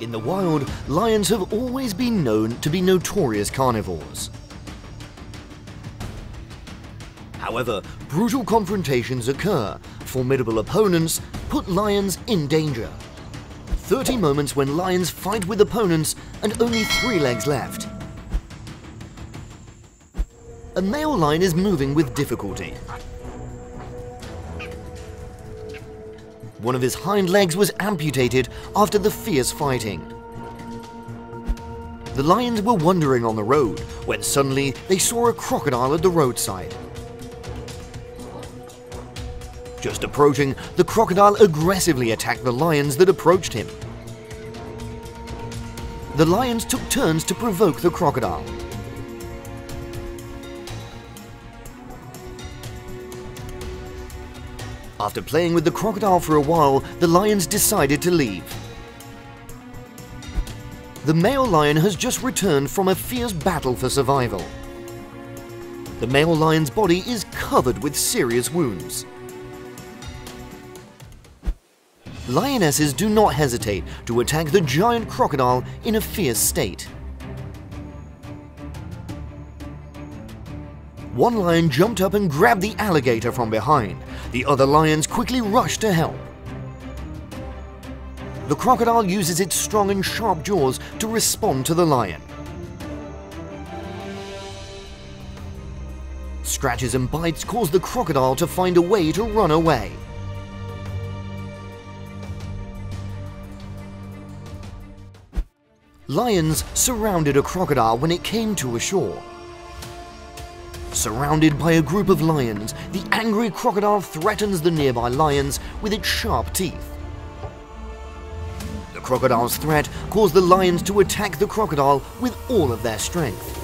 In the wild, lions have always been known to be notorious carnivores. However, brutal confrontations occur. Formidable opponents put lions in danger. 30 moments when lions fight with opponents and only three legs left. A male lion is moving with difficulty. One of his hind legs was amputated after the fierce fighting. The lions were wandering on the road when suddenly they saw a crocodile at the roadside. Just approaching, the crocodile aggressively attacked the lions that approached him. The lions took turns to provoke the crocodile. After playing with the crocodile for a while, the lions decided to leave. The male lion has just returned from a fierce battle for survival. The male lion's body is covered with serious wounds. Lionesses do not hesitate to attack the giant crocodile in a fierce state. One lion jumped up and grabbed the alligator from behind. The other lions quickly rush to help. The crocodile uses its strong and sharp jaws to respond to the lion. Scratches and bites cause the crocodile to find a way to run away. Lions surrounded a crocodile when it came to a shore. Surrounded by a group of lions, the angry crocodile threatens the nearby lions with its sharp teeth. The crocodile's threat caused the lions to attack the crocodile with all of their strength.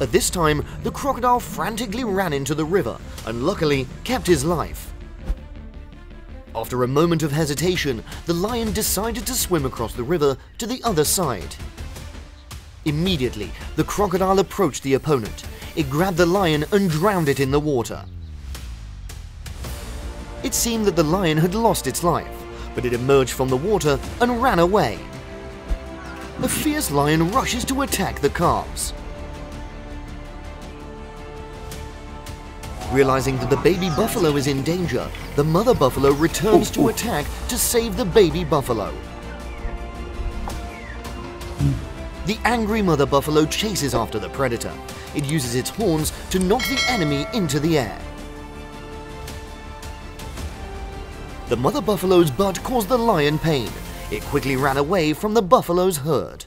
At this time, the crocodile frantically ran into the river and luckily kept his life. After a moment of hesitation, the lion decided to swim across the river to the other side. Immediately, the crocodile approached the opponent. It grabbed the lion and drowned it in the water. It seemed that the lion had lost its life, but it emerged from the water and ran away. The fierce lion rushes to attack the calves. Realizing that the baby buffalo is in danger, the mother buffalo returns oh, to oh. attack to save the baby buffalo. The angry mother buffalo chases after the predator. It uses its horns to knock the enemy into the air. The mother buffalo's butt caused the lion pain. It quickly ran away from the buffalo's herd.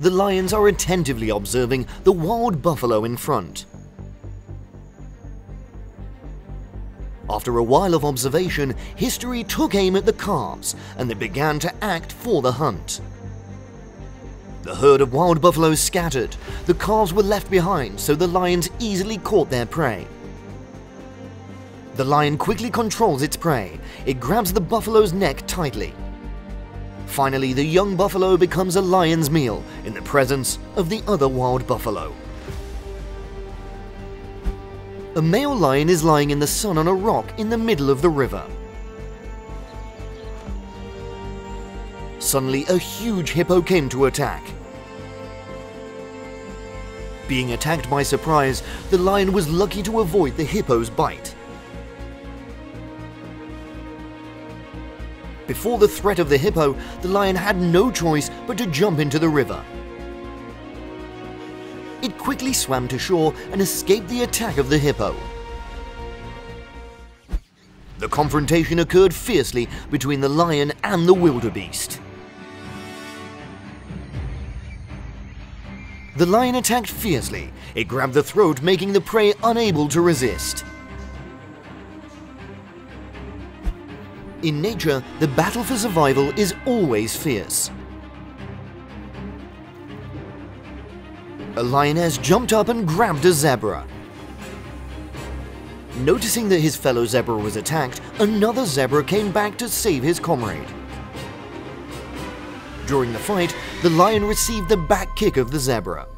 The lions are attentively observing the wild buffalo in front. After a while of observation, history took aim at the calves and they began to act for the hunt. The herd of wild buffaloes scattered. The calves were left behind so the lions easily caught their prey. The lion quickly controls its prey. It grabs the buffalo's neck tightly. Finally, the young buffalo becomes a lion's meal in the presence of the other wild buffalo. A male lion is lying in the sun on a rock in the middle of the river. Suddenly, a huge hippo came to attack. Being attacked by surprise, the lion was lucky to avoid the hippo's bite. Before the threat of the hippo, the lion had no choice but to jump into the river. It quickly swam to shore and escaped the attack of the hippo. The confrontation occurred fiercely between the lion and the wildebeest. The lion attacked fiercely. It grabbed the throat, making the prey unable to resist. In nature, the battle for survival is always fierce. A lioness jumped up and grabbed a zebra. Noticing that his fellow zebra was attacked, another zebra came back to save his comrade. During the fight, the lion received the back kick of the zebra.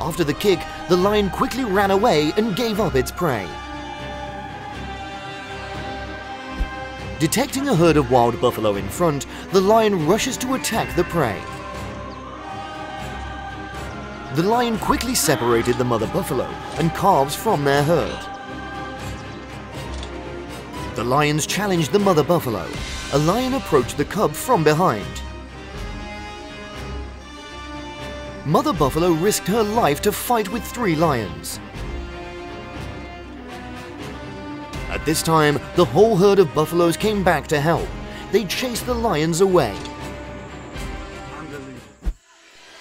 After the kick, the lion quickly ran away and gave up its prey. Detecting a herd of wild buffalo in front, the lion rushes to attack the prey. The lion quickly separated the mother buffalo and calves from their herd. The lions challenged the mother buffalo. A lion approached the cub from behind. Mother buffalo risked her life to fight with three lions. At this time, the whole herd of buffaloes came back to help. They chased the lions away.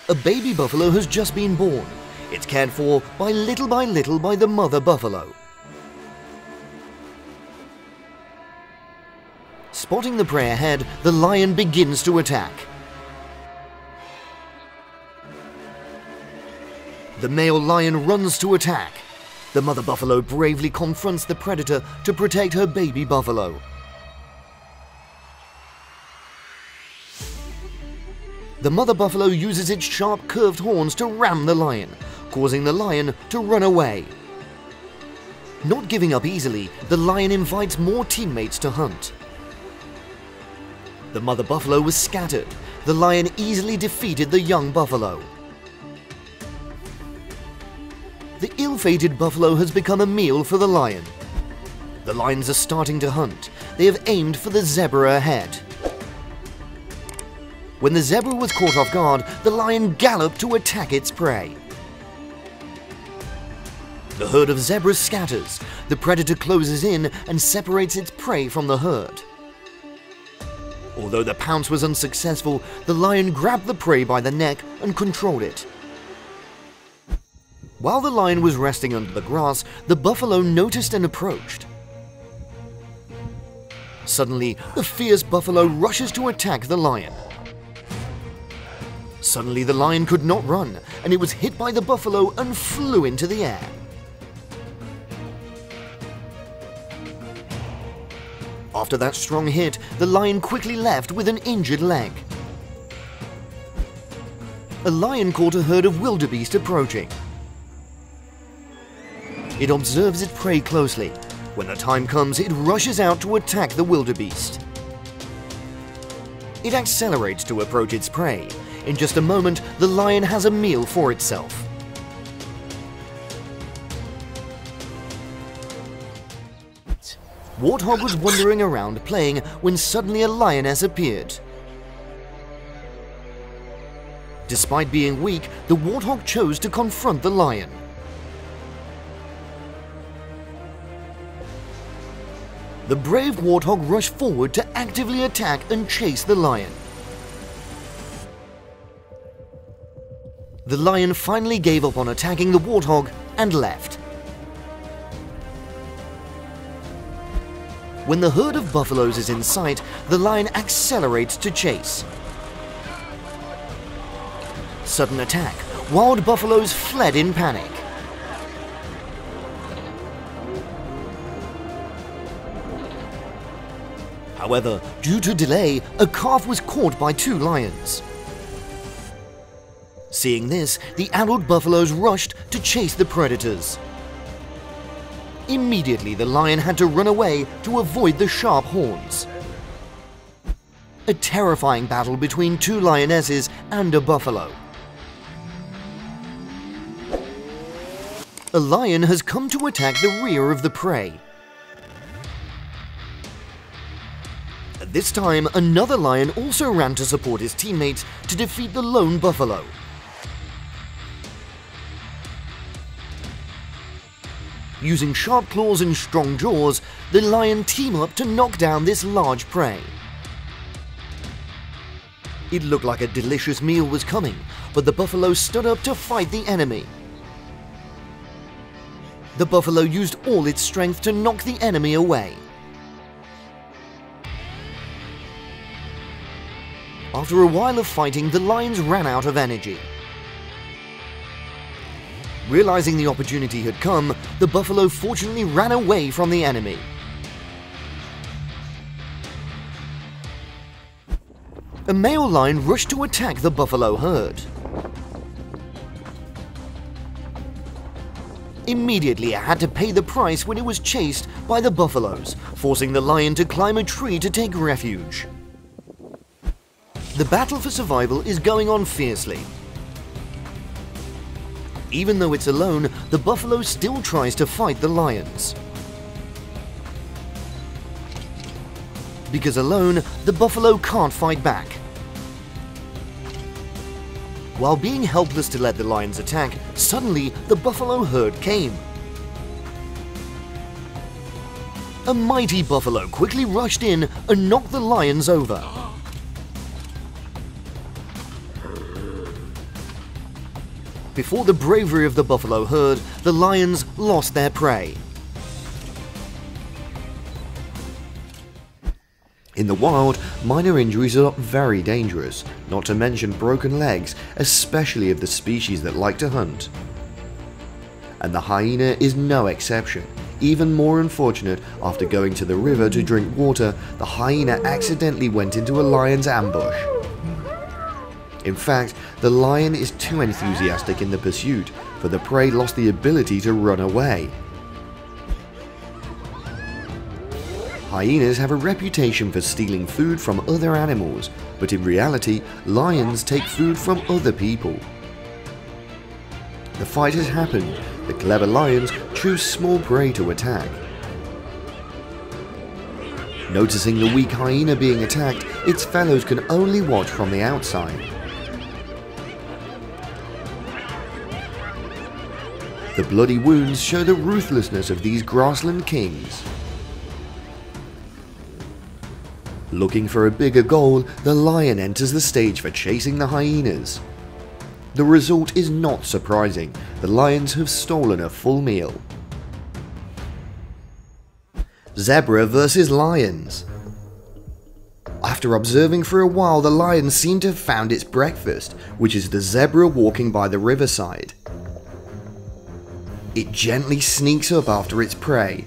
A baby buffalo has just been born. It's cared for by little by little by the mother buffalo. Spotting the prey ahead, the lion begins to attack. The male lion runs to attack. The mother buffalo bravely confronts the predator to protect her baby buffalo. The mother buffalo uses its sharp curved horns to ram the lion, causing the lion to run away. Not giving up easily, the lion invites more teammates to hunt. The mother buffalo was scattered. The lion easily defeated the young buffalo. The ill-fated buffalo has become a meal for the lion. The lions are starting to hunt. They have aimed for the zebra ahead. When the zebra was caught off guard, the lion galloped to attack its prey. The herd of zebras scatters. The predator closes in and separates its prey from the herd. Although the pounce was unsuccessful, the lion grabbed the prey by the neck and controlled it. While the lion was resting under the grass, the buffalo noticed and approached. Suddenly, the fierce buffalo rushes to attack the lion. Suddenly the lion could not run, and it was hit by the buffalo and flew into the air. After that strong hit, the lion quickly left with an injured leg. A lion caught a herd of wildebeest approaching. It observes its prey closely. When the time comes, it rushes out to attack the wildebeest. It accelerates to approach its prey, in just a moment, the lion has a meal for itself. Warthog was wandering around playing when suddenly a lioness appeared. Despite being weak, the warthog chose to confront the lion. The brave warthog rushed forward to actively attack and chase the lion. The lion finally gave up on attacking the warthog and left. When the herd of buffaloes is in sight, the lion accelerates to chase. Sudden attack. Wild buffaloes fled in panic. However, due to delay, a calf was caught by two lions. Seeing this, the adult buffaloes rushed to chase the predators. Immediately, the lion had to run away to avoid the sharp horns. A terrifying battle between two lionesses and a buffalo. A lion has come to attack the rear of the prey. This time, another lion also ran to support his teammates to defeat the lone buffalo. Using sharp claws and strong jaws, the lion team up to knock down this large prey. It looked like a delicious meal was coming, but the buffalo stood up to fight the enemy. The buffalo used all its strength to knock the enemy away. After a while of fighting, the lions ran out of energy. Realizing the opportunity had come, the buffalo fortunately ran away from the enemy. A male lion rushed to attack the buffalo herd. immediately it had to pay the price when it was chased by the buffaloes, forcing the lion to climb a tree to take refuge. The battle for survival is going on fiercely. Even though it's alone, the buffalo still tries to fight the lions. Because alone, the buffalo can't fight back. While being helpless to let the lions attack, suddenly the buffalo herd came. A mighty buffalo quickly rushed in and knocked the lions over. Before the bravery of the buffalo herd, the lions lost their prey. In the wild, minor injuries are very dangerous, not to mention broken legs, especially of the species that like to hunt. And the hyena is no exception. Even more unfortunate, after going to the river to drink water, the hyena accidentally went into a lion's ambush. In fact, the lion is too enthusiastic in the pursuit, for the prey lost the ability to run away. Hyenas have a reputation for stealing food from other animals, but in reality, lions take food from other people. The fight has happened, the clever lions choose small prey to attack. Noticing the weak hyena being attacked, its fellows can only watch from the outside. The bloody wounds show the ruthlessness of these grassland kings. Looking for a bigger goal, the lion enters the stage for chasing the hyenas. The result is not surprising, the lions have stolen a full meal. Zebra versus lions. After observing for a while, the lion seemed to have found its breakfast, which is the zebra walking by the riverside. It gently sneaks up after its prey.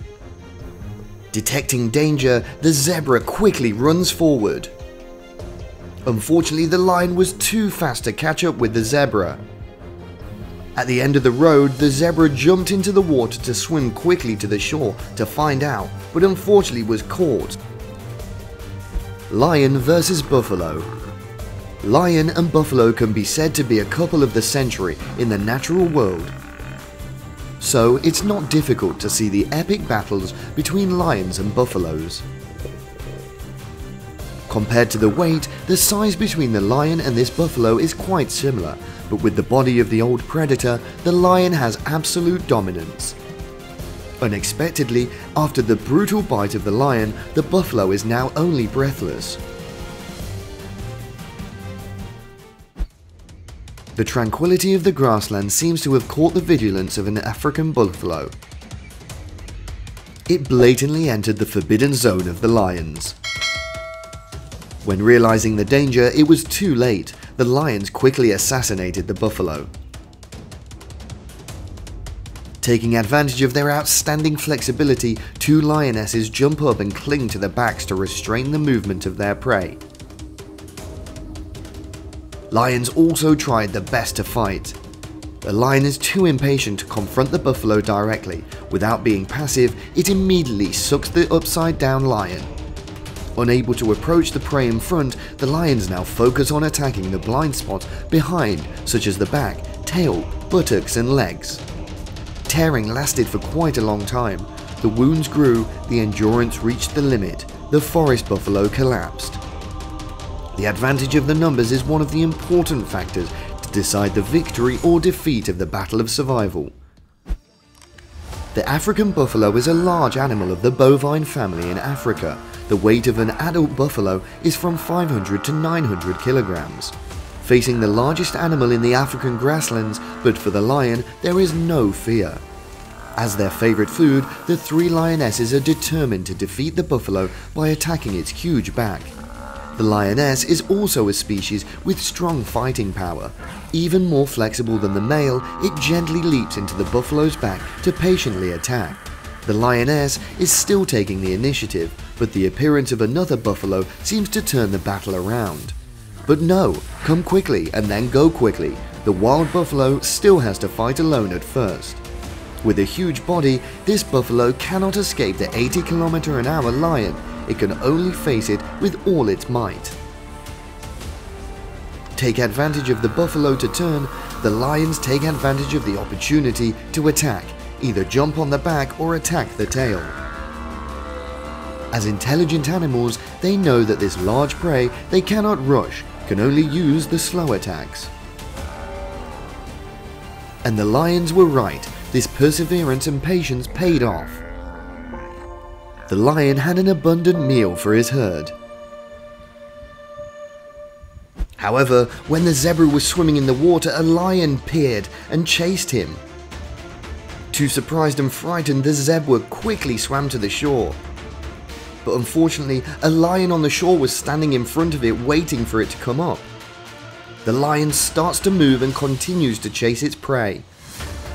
Detecting danger, the zebra quickly runs forward. Unfortunately, the lion was too fast to catch up with the zebra. At the end of the road, the zebra jumped into the water to swim quickly to the shore to find out, but unfortunately was caught. Lion versus Buffalo Lion and buffalo can be said to be a couple of the century in the natural world so it's not difficult to see the epic battles between lions and buffaloes. Compared to the weight, the size between the lion and this buffalo is quite similar, but with the body of the old predator, the lion has absolute dominance. Unexpectedly, after the brutal bite of the lion, the buffalo is now only breathless. The tranquility of the grassland seems to have caught the vigilance of an African buffalo. It blatantly entered the forbidden zone of the lions. When realizing the danger, it was too late. The lions quickly assassinated the buffalo. Taking advantage of their outstanding flexibility, two lionesses jump up and cling to their backs to restrain the movement of their prey. Lions also tried their best to fight. The lion is too impatient to confront the buffalo directly. Without being passive, it immediately sucks the upside down lion. Unable to approach the prey in front, the lions now focus on attacking the blind spots behind, such as the back, tail, buttocks and legs. Tearing lasted for quite a long time. The wounds grew, the endurance reached the limit, the forest buffalo collapsed. The advantage of the numbers is one of the important factors to decide the victory or defeat of the battle of survival. The African buffalo is a large animal of the bovine family in Africa. The weight of an adult buffalo is from 500 to 900 kilograms. Facing the largest animal in the African grasslands, but for the lion, there is no fear. As their favorite food, the three lionesses are determined to defeat the buffalo by attacking its huge back. The lioness is also a species with strong fighting power. Even more flexible than the male, it gently leaps into the buffalo's back to patiently attack. The lioness is still taking the initiative, but the appearance of another buffalo seems to turn the battle around. But no, come quickly and then go quickly. The wild buffalo still has to fight alone at first. With a huge body, this buffalo cannot escape the 80 km an hour lion, it can only face it with all its might. Take advantage of the buffalo to turn, the lions take advantage of the opportunity to attack, either jump on the back or attack the tail. As intelligent animals, they know that this large prey they cannot rush, can only use the slow attacks. And the lions were right, this perseverance and patience paid off. The lion had an abundant meal for his herd. However, when the zebra was swimming in the water, a lion peered and chased him. Too surprised and frightened, the zebra quickly swam to the shore. But unfortunately, a lion on the shore was standing in front of it waiting for it to come up. The lion starts to move and continues to chase its prey.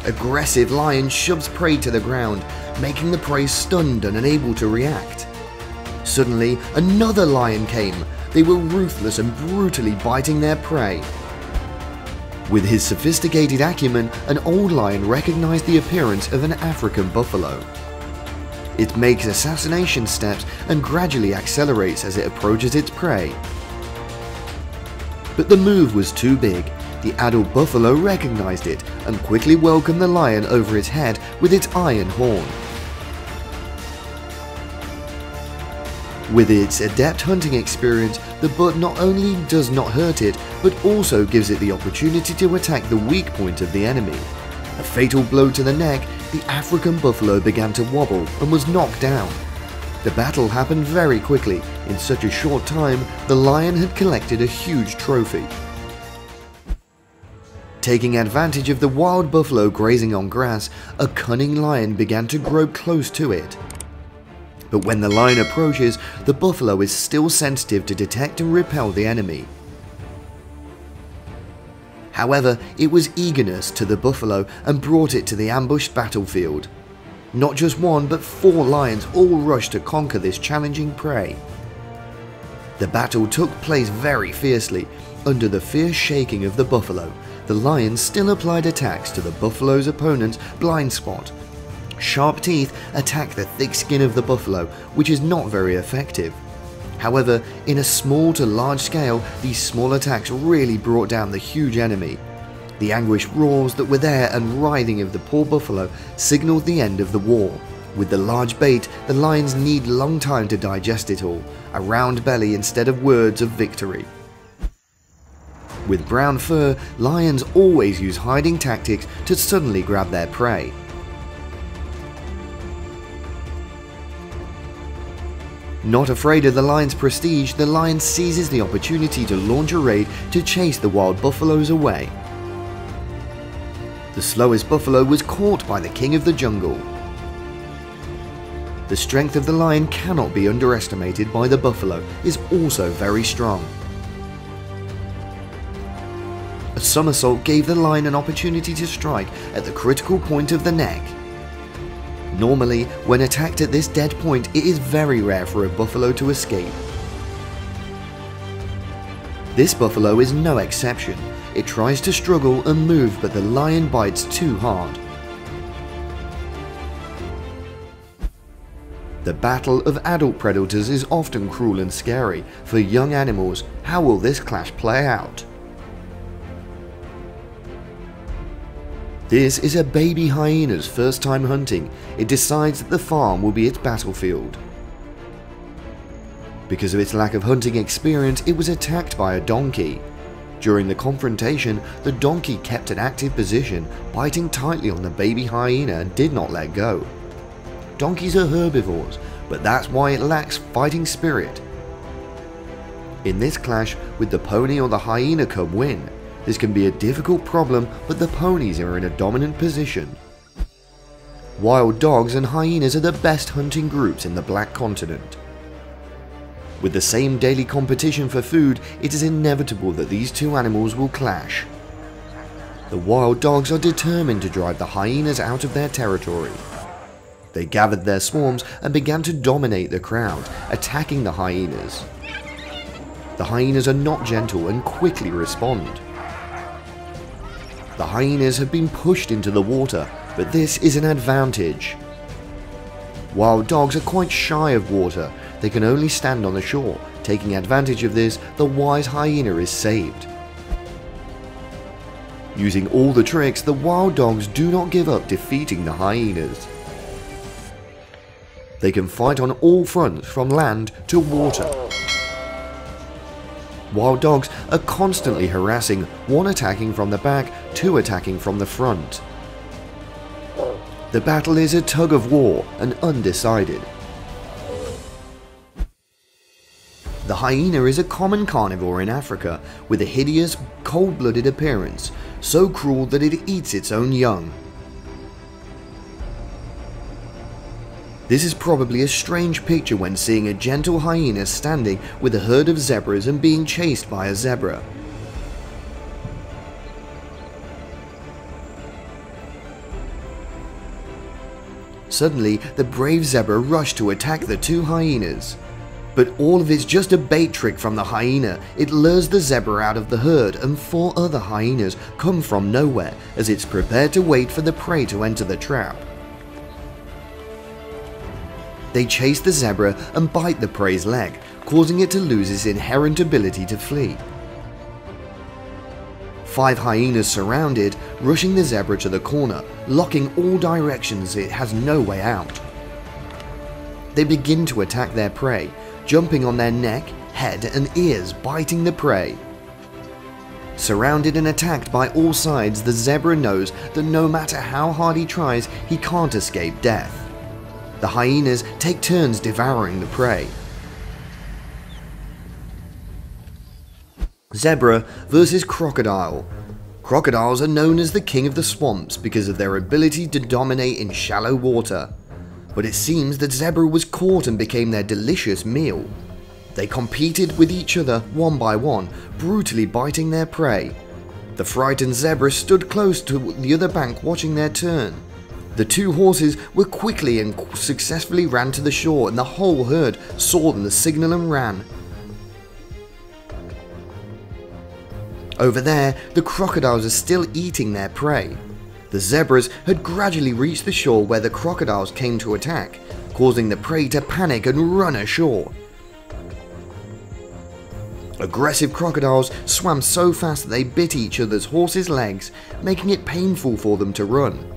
Aggressive lion shoves prey to the ground, making the prey stunned and unable to react. Suddenly, another lion came. They were ruthless and brutally biting their prey. With his sophisticated acumen, an old lion recognized the appearance of an African buffalo. It makes assassination steps and gradually accelerates as it approaches its prey. But the move was too big. The adult buffalo recognized it and quickly welcomed the lion over its head with its iron horn. With its adept hunting experience, the butt not only does not hurt it, but also gives it the opportunity to attack the weak point of the enemy. A fatal blow to the neck, the African buffalo began to wobble and was knocked down. The battle happened very quickly. In such a short time, the lion had collected a huge trophy. Taking advantage of the wild buffalo grazing on grass, a cunning lion began to grow close to it. But when the lion approaches, the buffalo is still sensitive to detect and repel the enemy. However, it was eagerness to the buffalo and brought it to the ambushed battlefield. Not just one, but four lions all rushed to conquer this challenging prey. The battle took place very fiercely. Under the fierce shaking of the buffalo, the lions still applied attacks to the buffalo's opponent's blind spot Sharp teeth attack the thick skin of the buffalo, which is not very effective. However, in a small to large scale, these small attacks really brought down the huge enemy. The anguished roars that were there and writhing of the poor buffalo signaled the end of the war. With the large bait, the lions need long time to digest it all, a round belly instead of words of victory. With brown fur, lions always use hiding tactics to suddenly grab their prey. Not afraid of the lion's prestige, the lion seizes the opportunity to launch a raid to chase the wild buffaloes away. The slowest buffalo was caught by the king of the jungle. The strength of the lion cannot be underestimated by the buffalo is also very strong. A somersault gave the lion an opportunity to strike at the critical point of the neck Normally, when attacked at this dead point, it is very rare for a buffalo to escape. This buffalo is no exception. It tries to struggle and move but the lion bites too hard. The battle of adult predators is often cruel and scary. For young animals, how will this clash play out? This is a baby hyena's first time hunting. It decides that the farm will be its battlefield. Because of its lack of hunting experience, it was attacked by a donkey. During the confrontation, the donkey kept an active position, biting tightly on the baby hyena and did not let go. Donkeys are herbivores, but that's why it lacks fighting spirit. In this clash, would the pony or the hyena cub win? This can be a difficult problem, but the ponies are in a dominant position. Wild dogs and hyenas are the best hunting groups in the Black Continent. With the same daily competition for food, it is inevitable that these two animals will clash. The wild dogs are determined to drive the hyenas out of their territory. They gathered their swarms and began to dominate the crowd, attacking the hyenas. The hyenas are not gentle and quickly respond. The hyenas have been pushed into the water. but this is an advantage. Wild dogs are quite shy of water, they can only stand on the shore. Taking advantage of this, the wise hyena is saved. Using all the tricks, the wild dogs do not give up defeating the hyenas. They can fight on all fronts from land to water. Wild dogs are constantly harassing, one attacking from the back, two attacking from the front. The battle is a tug of war and undecided. The hyena is a common carnivore in Africa with a hideous, cold-blooded appearance, so cruel that it eats its own young. This is probably a strange picture when seeing a gentle hyena standing with a herd of zebras and being chased by a zebra. Suddenly, the brave zebra rushed to attack the two hyenas. But all of it's just a bait trick from the hyena. It lures the zebra out of the herd and four other hyenas come from nowhere as it's prepared to wait for the prey to enter the trap. They chase the zebra and bite the prey's leg, causing it to lose its inherent ability to flee. Five hyenas surrounded, rushing the zebra to the corner, locking all directions it has no way out. They begin to attack their prey, jumping on their neck, head and ears, biting the prey. Surrounded and attacked by all sides, the zebra knows that no matter how hard he tries, he can't escape death. The hyenas take turns devouring the prey. Zebra versus crocodile. Crocodiles are known as the king of the swamps because of their ability to dominate in shallow water but it seems that Zebra was caught and became their delicious meal. They competed with each other one by one, brutally biting their prey. The frightened zebra stood close to the other bank watching their turn. The two horses were quickly and successfully ran to the shore and the whole herd saw them the signal and ran. Over there, the crocodiles are still eating their prey. The zebras had gradually reached the shore where the crocodiles came to attack, causing the prey to panic and run ashore. Aggressive crocodiles swam so fast that they bit each other's horses' legs, making it painful for them to run.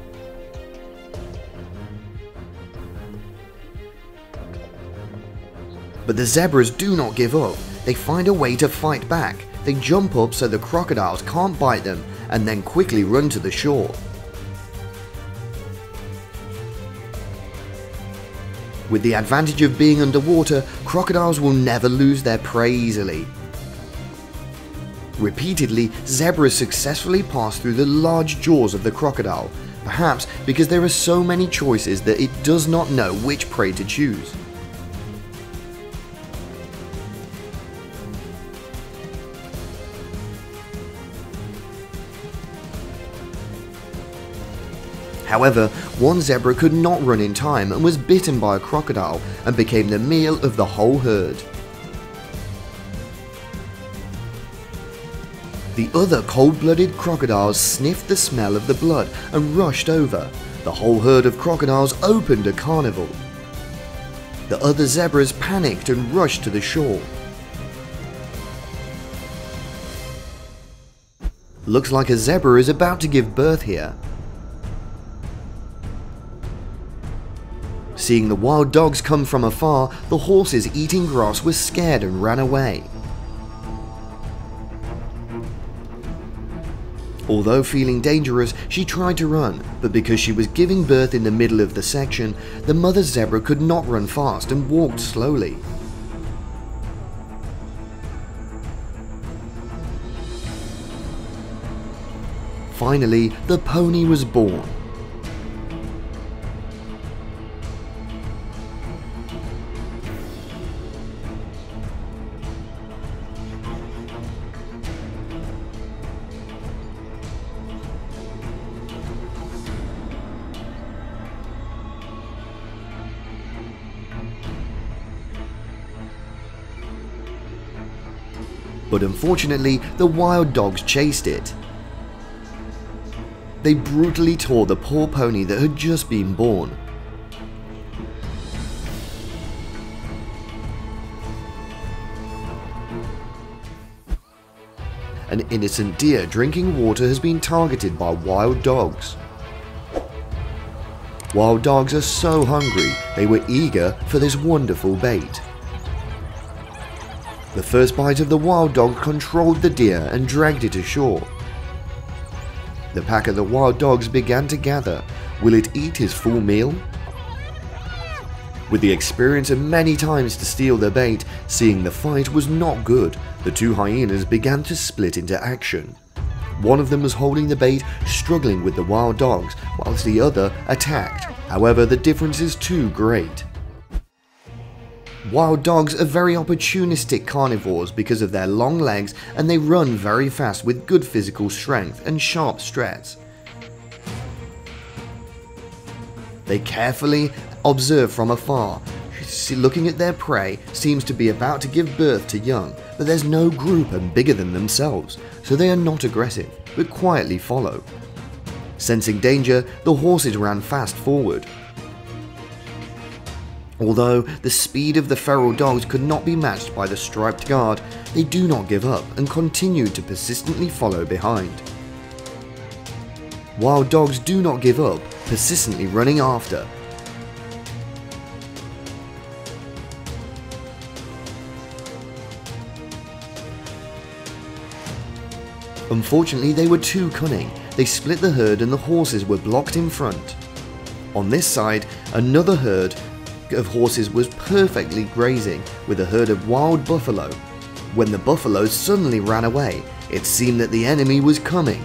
But the zebras do not give up. They find a way to fight back. They jump up so the crocodiles can't bite them and then quickly run to the shore. With the advantage of being underwater, crocodiles will never lose their prey easily. Repeatedly, zebras successfully pass through the large jaws of the crocodile, perhaps because there are so many choices that it does not know which prey to choose. However, one zebra could not run in time and was bitten by a crocodile and became the meal of the whole herd. The other cold-blooded crocodiles sniffed the smell of the blood and rushed over. The whole herd of crocodiles opened a carnival. The other zebras panicked and rushed to the shore. Looks like a zebra is about to give birth here. Seeing the wild dogs come from afar, the horses eating grass were scared and ran away. Although feeling dangerous, she tried to run, but because she was giving birth in the middle of the section, the mother zebra could not run fast and walked slowly. Finally, the pony was born, but unfortunately the wild dogs chased it. they brutally tore the poor pony that had just been born. An innocent deer drinking water has been targeted by wild dogs. Wild dogs are so hungry, they were eager for this wonderful bait. The first bite of the wild dog controlled the deer and dragged it ashore. The pack of the wild dogs began to gather. Will it eat his full meal? With the experience of many times to steal their bait, seeing the fight was not good, the two hyenas began to split into action. One of them was holding the bait, struggling with the wild dogs, whilst the other attacked. However, the difference is too great. Wild dogs are very opportunistic carnivores because of their long legs and they run very fast with good physical strength and sharp struts. They carefully observe from afar, looking at their prey seems to be about to give birth to young, but there's no group and bigger than themselves, so they are not aggressive, but quietly follow. Sensing danger, the horses ran fast forward, Although the speed of the feral dogs could not be matched by the striped guard, they do not give up and continue to persistently follow behind. Wild dogs do not give up, persistently running after. Unfortunately, they were too cunning. They split the herd and the horses were blocked in front. On this side, another herd of horses was perfectly grazing with a herd of wild buffalo. When the buffalo suddenly ran away, it seemed that the enemy was coming.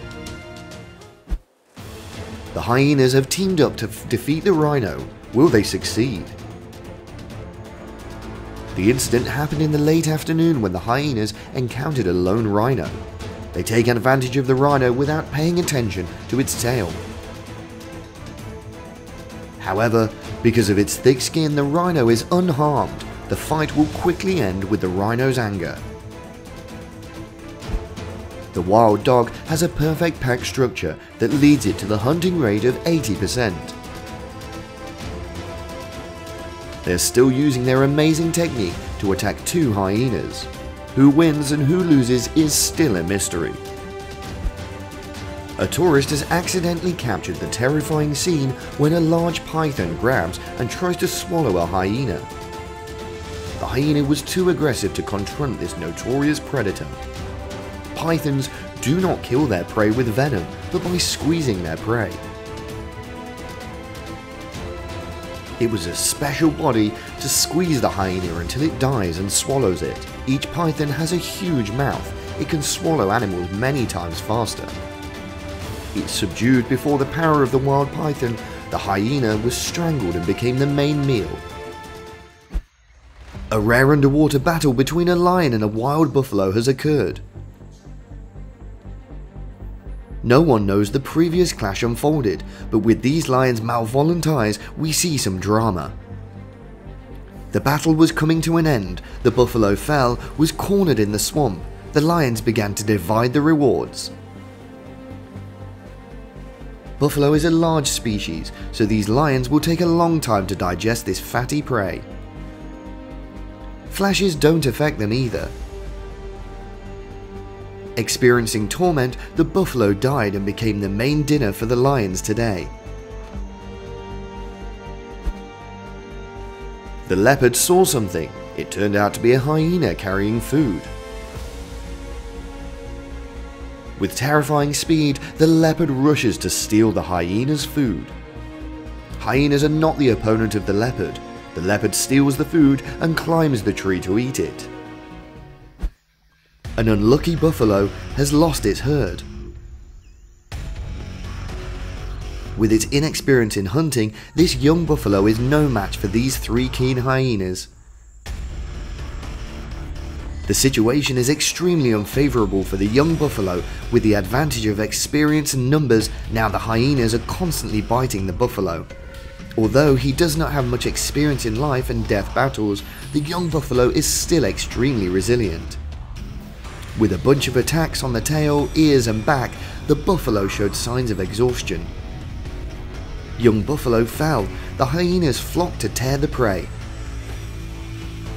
The hyenas have teamed up to defeat the rhino. Will they succeed? The incident happened in the late afternoon when the hyenas encountered a lone rhino. They take advantage of the rhino without paying attention to its tail. However, because of its thick skin, the rhino is unharmed. The fight will quickly end with the rhino's anger. The wild dog has a perfect pack structure that leads it to the hunting rate of 80%. They're still using their amazing technique to attack two hyenas. Who wins and who loses is still a mystery. A tourist has accidentally captured the terrifying scene when a large python grabs and tries to swallow a hyena. The hyena was too aggressive to confront this notorious predator. Pythons do not kill their prey with venom, but by squeezing their prey. It was a special body to squeeze the hyena until it dies and swallows it. Each python has a huge mouth. It can swallow animals many times faster. It's subdued before the power of the wild python, the hyena was strangled and became the main meal. A rare underwater battle between a lion and a wild buffalo has occurred. No one knows the previous clash unfolded, but with these lions' malevolent eyes, we see some drama. The battle was coming to an end, the buffalo fell, was cornered in the swamp, the lions began to divide the rewards. Buffalo is a large species, so these lions will take a long time to digest this fatty prey. Flashes don't affect them either. Experiencing torment, the buffalo died and became the main dinner for the lions today. The leopard saw something. It turned out to be a hyena carrying food. With terrifying speed, the leopard rushes to steal the hyena's food. Hyenas are not the opponent of the leopard. The leopard steals the food and climbs the tree to eat it. An unlucky buffalo has lost its herd. With its inexperience in hunting, this young buffalo is no match for these three keen hyenas. The situation is extremely unfavourable for the young buffalo with the advantage of experience and numbers now the hyenas are constantly biting the buffalo. Although he does not have much experience in life and death battles, the young buffalo is still extremely resilient. With a bunch of attacks on the tail, ears and back, the buffalo showed signs of exhaustion. Young buffalo fell, the hyenas flocked to tear the prey.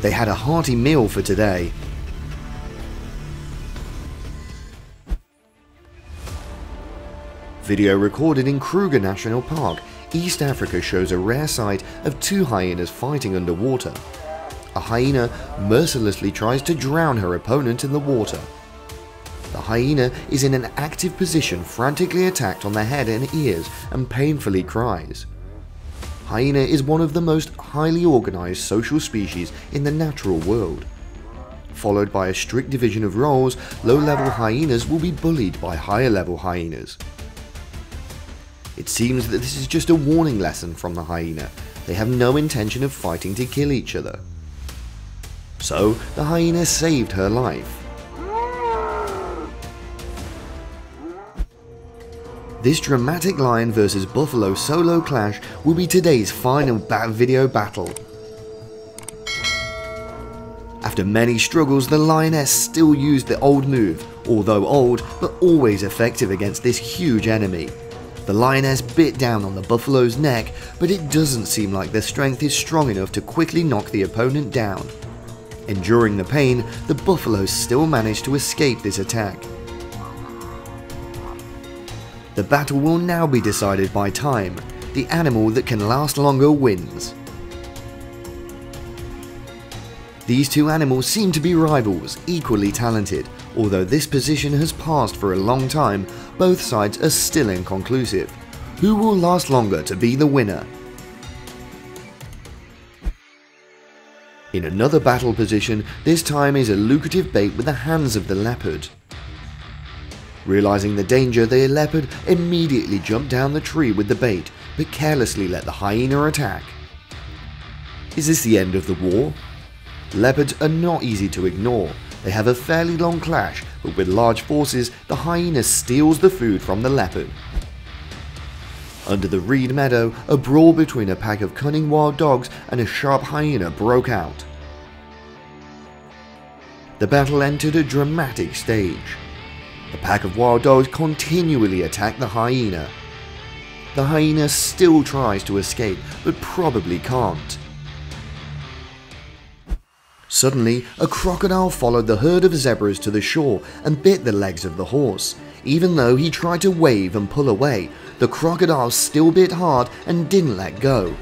They had a hearty meal for today. Video recorded in Kruger National Park, East Africa shows a rare sight of two hyenas fighting underwater. A hyena mercilessly tries to drown her opponent in the water. The hyena is in an active position frantically attacked on the head and ears and painfully cries. Hyena is one of the most highly organized social species in the natural world. Followed by a strict division of roles, low-level hyenas will be bullied by higher-level hyenas. It seems that this is just a warning lesson from the hyena. They have no intention of fighting to kill each other. So, the hyena saved her life. This dramatic lion versus buffalo solo clash will be today's final bat video battle. After many struggles, the lioness still used the old move, although old, but always effective against this huge enemy. The lioness bit down on the buffalo's neck, but it doesn't seem like their strength is strong enough to quickly knock the opponent down. Enduring the pain, the buffalo still managed to escape this attack. The battle will now be decided by time. The animal that can last longer wins. These two animals seem to be rivals, equally talented. Although this position has passed for a long time, both sides are still inconclusive. Who will last longer to be the winner? In another battle position, this time is a lucrative bait with the hands of the leopard. Realizing the danger, the leopard immediately jumped down the tree with the bait, but carelessly let the hyena attack. Is this the end of the war? Leopards are not easy to ignore. They have a fairly long clash, but with large forces, the hyena steals the food from the leopard. Under the reed meadow, a brawl between a pack of cunning wild dogs and a sharp hyena broke out. The battle entered a dramatic stage. The pack of wild dogs continually attack the hyena. The hyena still tries to escape, but probably can't. Suddenly, a crocodile followed the herd of zebras to the shore and bit the legs of the horse. Even though he tried to wave and pull away, the crocodile still bit hard and didn't let go.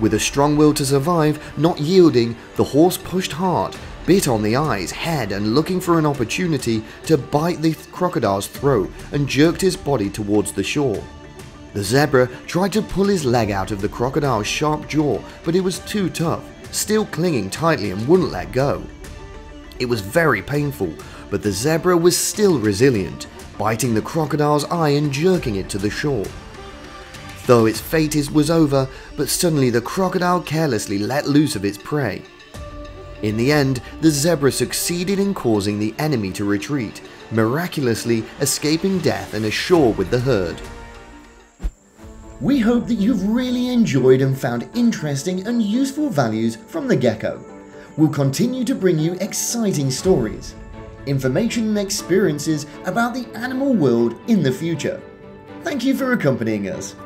With a strong will to survive, not yielding, the horse pushed hard, bit on the eyes, head and looking for an opportunity to bite the crocodile's throat and jerked his body towards the shore. The zebra tried to pull his leg out of the crocodile's sharp jaw, but it was too tough still clinging tightly and wouldn't let go. It was very painful, but the zebra was still resilient, biting the crocodile's eye and jerking it to the shore. Though its fate was over, but suddenly the crocodile carelessly let loose of its prey. In the end, the zebra succeeded in causing the enemy to retreat, miraculously escaping death and ashore with the herd. We hope that you've really enjoyed and found interesting and useful values from the gecko. We'll continue to bring you exciting stories, information and experiences about the animal world in the future. Thank you for accompanying us.